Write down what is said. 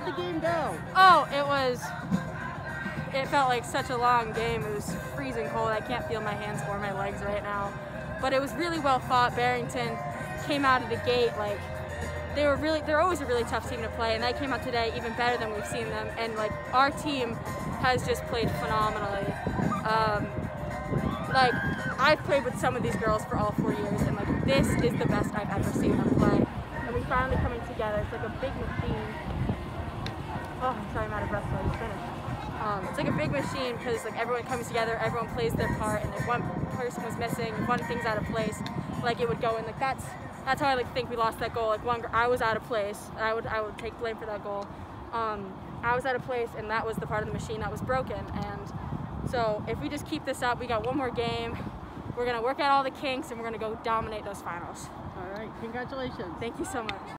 How'd the game go? Oh, it was. It felt like such a long game. It was freezing cold. I can't feel my hands or my legs right now. But it was really well fought. Barrington came out of the gate like they were really. They're always a really tough team to play, and they came out today even better than we've seen them. And like our team has just played phenomenally. Um, like I've played with some of these girls for all four years, and like this is the best I've ever seen them play. And we finally coming together. It's like a big machine. Oh, I'm sorry, I'm out of breath. So I just finished. Um, it's like a big machine because like everyone comes together, everyone plays their part, and if one person was missing, if one thing's out of place, like it would go in. Like that's that's how I like think we lost that goal. Like one, I was out of place. I would I would take blame for that goal. Um, I was out of place, and that was the part of the machine that was broken. And so if we just keep this up, we got one more game. We're gonna work out all the kinks, and we're gonna go dominate those finals. All right, congratulations. Thank you so much.